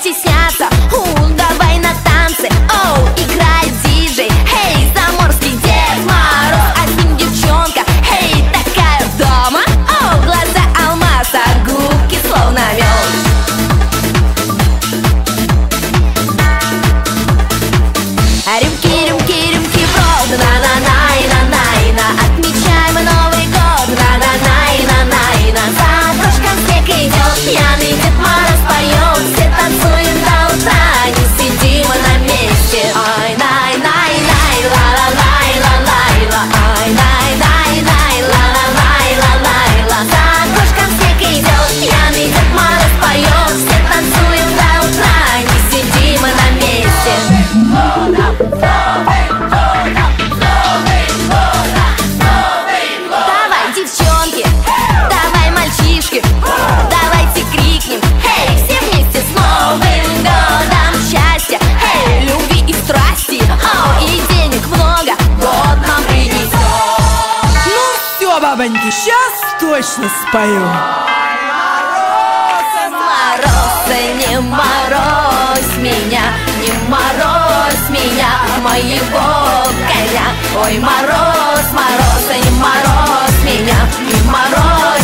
стесняться. У, давай на танцы, оу, окошком снег идет, пьяный Дед Мороз поет Все танцуем до утра, не сидим мы на месте. Давай, девчонки, давай, мальчишки. Давайте крикнем, эй, все вместе с Новым годом Счастья, эй, любви и страсти. О, и денег много, год нам принесет бабоньки, сейчас точно спою. Мороз, не морозь меня, не морозь меня, моего коня Ой, мороз, мороз, не морозь меня, не морозь